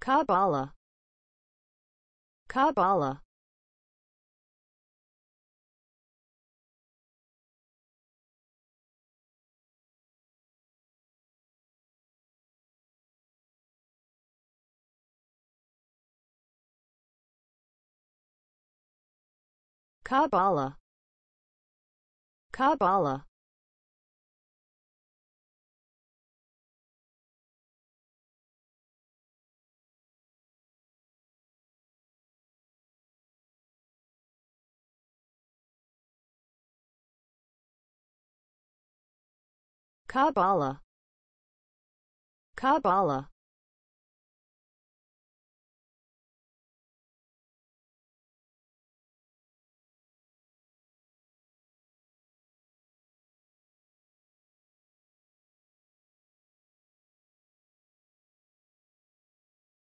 Kabbalah. Kabbalah. Kabbalah. Kabbalah Kabbalah. Kabbalah